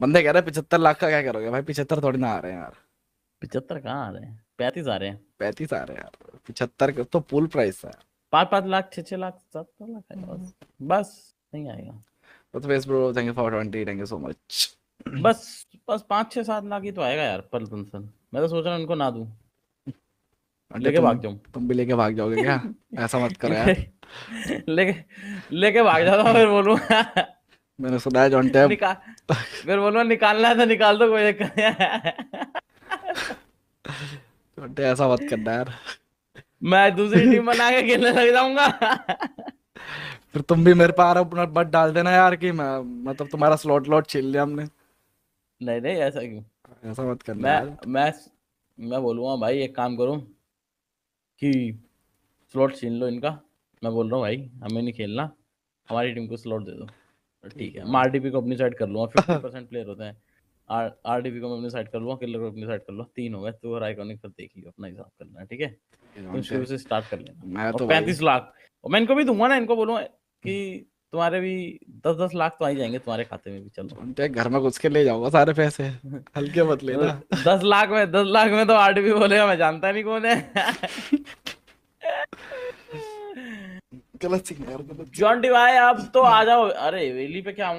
बंदे कह रहे पिछहत्तर लाख का क्या करोगे? भाई पिछहत्तर थोड़ी ना आ रहे हैं यार। पिछहत्तर कहाँ आ रहे हैं? पैंतीस आ रहे हैं। पैंतीस आ रहे हैं यार। पिछहत्तर तो फुल प्राइस है। पाँच पाँच लाख छह छह लाख सात सात लाख बस। बस नहीं आएगा। तो face bro thank you for 20 thank you so much बस बस पाँच छह सात लाख ही तो आएगा यार पर पर्सन मैं तो सोच रहा हूँ उनको ना दूँ। लेके भाग जाऊँ। तुम भी लेके भाग जाओगे क्या? ऐसा मत करो यार। लेके लेके भाग जाता हूँ फिर बोलूँ मैंने सुना है जॉन टैप निकाल फिर बोलूँ निकालना है तो निकाल दो कोई दिक्कत नहीं है। ऐसा मत करना यार। मैं दूसरी टीम बना के खेलने लग जाऊँगा। फिर तुम भी मेरे पे आ रहे अपना बट डाल देना यार कि मैं मतलब तुम्हारा स्लॉट लॉट छीन लिया हमने। नहीं नहीं ऐसा क्यों? ऐसा मत करना मैं यार। मैं मैं बोलूँगा भाई एक काम करो कि स्लॉट छीन लो इनका। मैं बोल रहा हूँ भाई हमें नहीं खेलना। हमारी टीम को स्लॉट दे दो। ठीक है मैं आरडीपी को अपनी साइड कर लूँगा फिफ्टी परसेंट प्लेयर होते हैं। आर आरडीपी को मैं अपनी साइड कर लूँगा किलर को अपनी साइड कर लूँगा तीन हो गए तो और आइकॉनिक फिर देख लियो अपना हिसाब करना है ठीक है? तुम शुरू से स्टार्ट कर लेना। तो पैंतीस लाख और मैं इनको भी दूँगा ना इनको बोलूँगा कि तुम्हारे भी दस दस लाख तो आ ही जाएँगे तुम्हारे खाते में भी चलो। घर में घुस के ले जाऊँगा सारे पैसे। हल्के मत लेना। दस लाख में दस लाख में तो आरडीपी बोलेगा मैं जानता नहीं कौन है। गलत सीन जॉन डिवाई अब तो आ जाओ। अरे वेली पे क्या